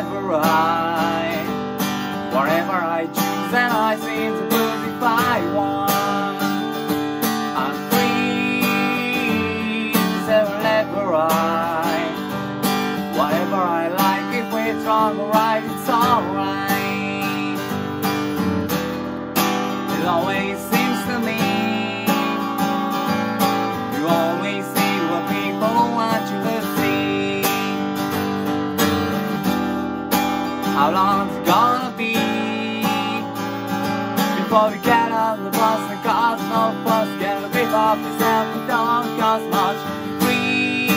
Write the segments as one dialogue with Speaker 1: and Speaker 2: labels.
Speaker 1: Whatever I, whatever I choose, and I seem to lose if I want. I'm free, so whatever I, whatever I like, if we're wrong or right, it's alright. It always How long's it gonna be. Before we get on the bus and cause no fuss. Get a rip off yourself and don't cost much. Free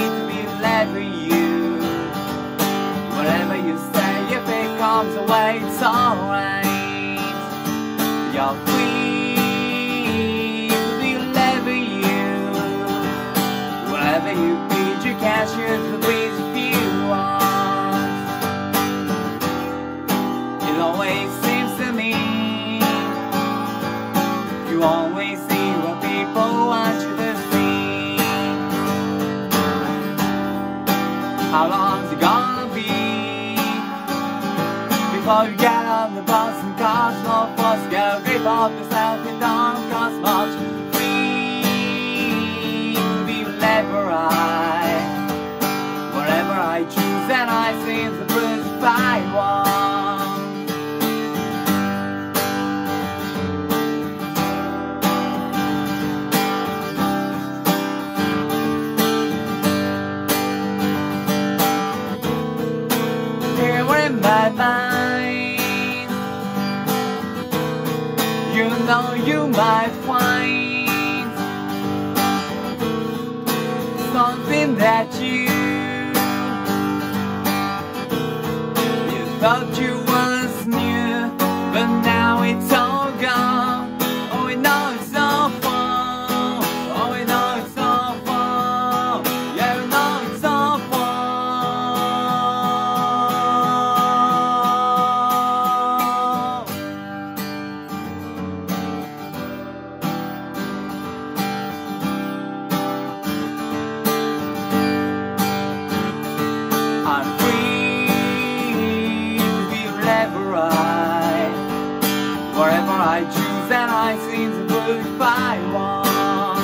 Speaker 1: to be led with you. Whatever you say if it comes away it's alright. You're free to be whatever you. Whatever you need, you can choose the How long's it gonna be. Before you get on the bus and cars no fuss. Get a grip of yourself and don't cost much Know you might find Something that you You thought you I choose and I seem to work by one.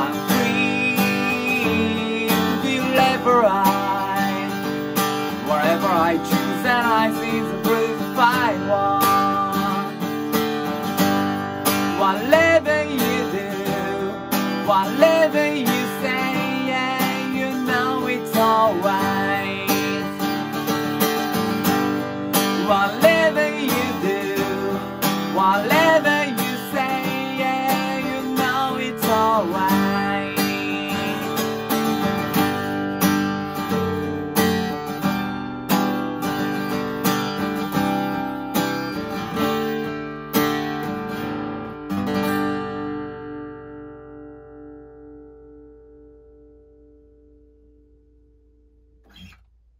Speaker 1: I'm free to be wherever I. Wherever I choose and I seem to work by one. What living you do. What living you Oh, while.